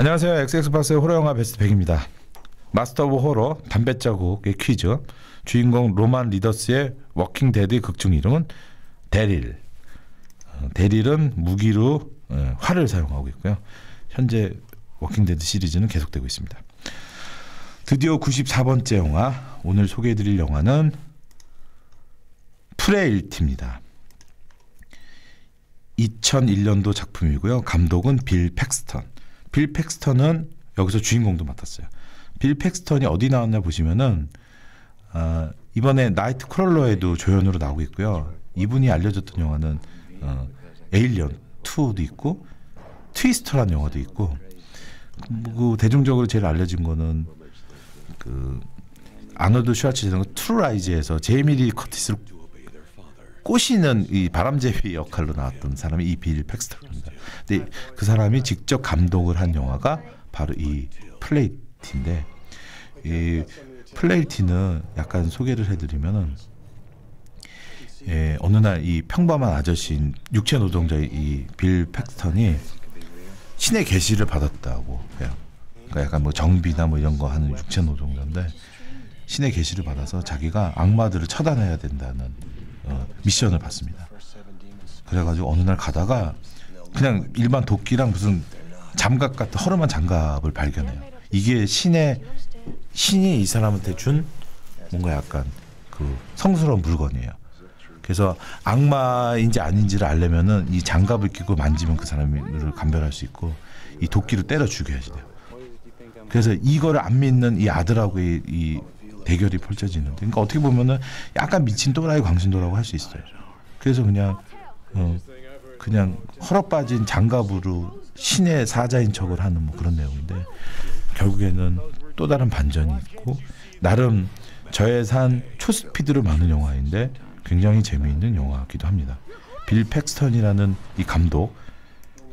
안녕하세요. 엑스엑스박스의 호러 영화 베스트 100입니다. Master of Horror 담배 자국의 퀴즈. 주인공 노만 리더스의 워킹 데드 극중 이름은 데릴. 어, 데릴은 무기로 어, 활을 사용하고 있고요. 현재 워킹 데드 시리즈는 계속되고 있습니다. 드디어 94번째 영화. 오늘 소개해 드릴 영화는 프레일티입니다. 2001년도 작품이고요. 감독은 빌 팩스턴. 빌 팩스턴은 여기서 주인공도 맡았어요. 빌 팩스턴이 어디 나왔나 보시면은 어, 이번에 나이트 크롤러에도 조연으로 나오고 있고요. 이분이 알려졌던 영화는 어, 에일리언 2도 있고 트위스터라는 영화도 있고 그 대중적으로 제일 알려진 거는 그 아놀드 슈와츠제네거 트루라이즈에서 제이미 리 커티스를 꼬시는 이 바람제비 역할로 나왔던 사람이 이 빌 팩스턴입니다. 근데 그 사람이 직접 감독을 한 영화가 바로 이 플레이티인데 이 플레이티는 약간 소개를 해드리면은 예, 어느 날 이 평범한 아저씨인 육체 노동자의 이 빌 팩스턴이 신의 계시를 받았다고 해요. 그러니까 약간 뭐 정비나 뭐 이런 거 하는 육체 노동자인데 신의 계시를 받아서 자기가 악마들을 처단해야 된다는 어, 미션을 받습니다. 그래가지고 어느 날 가다가 그냥 일반 도끼랑 무슨 장갑 같은 허름한 장갑을 발견해요. 이게 신의 신이 이 사람한테 준 뭔가 약간 그 성스러운 물건이에요. 그래서 악마인지 아닌지를 알려면은 이 장갑을 끼고 만지면 그 사람을 감별할 수 있고 이 도끼로 때려 죽여야지 돼요. 그래서 이거를 안 믿는 이 아들하고의 이 대결이 펼쳐지는데, 그러니까 어떻게 보면은 약간 미친 또라이 광신도라고 할 수 있어요. 그래서 그냥 어, 그냥 헐어 빠진 장갑으로 신의 사자인 척을 하는 뭐 그런 내용인데 결국에는 또 다른 반전이 있고 나름 저예산 초스피드를 막는 영화인데 굉장히 재미있는 영화기도 합니다. 빌 팩스턴이라는 이 감독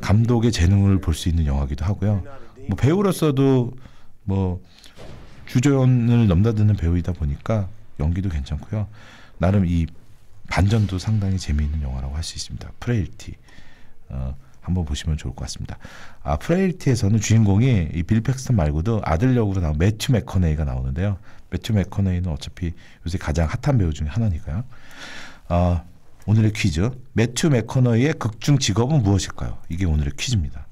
감독의 재능을 볼 수 있는 영화기도 하고요. 뭐 배우로서도 뭐 주조연을 넘나드는 배우이다 보니까 연기도 괜찮고요. 나름 이 반전도 상당히 재미있는 영화라고 할 수 있습니다. 프레일티 어, 한번 보시면 좋을 것 같습니다. 아 프레일티에서는 주인공이 이 빌 팩스턴 말고도 아들 역으로 나온 매튜 맥커네이가 나오는데요. 매튜 맥커네이는 어차피 요새 가장 핫한 배우 중에 하나니까요. 아 오늘의 퀴즈 매튜 맥커너의 극중 직업은 무엇일까요? 이게 오늘의 퀴즈입니다.